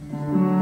Bye.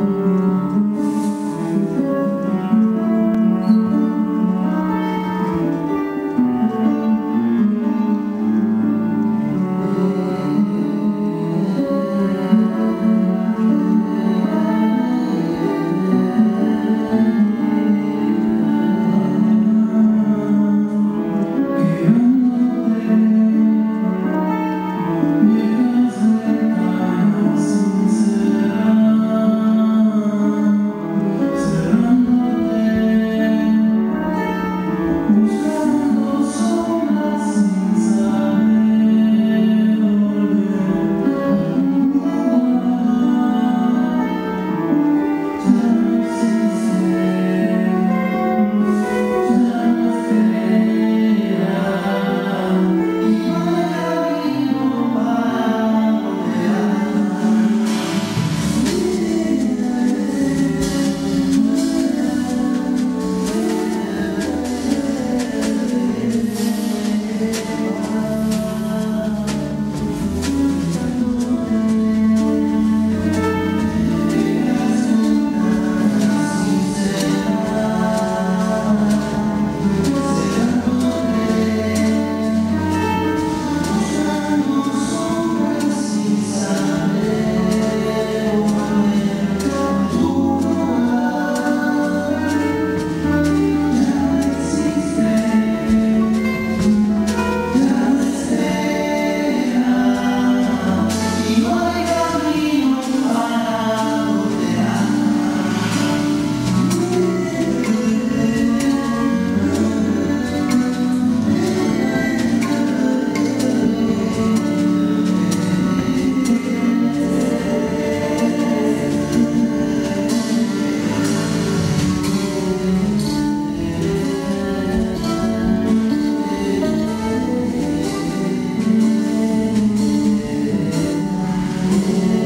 Yeah.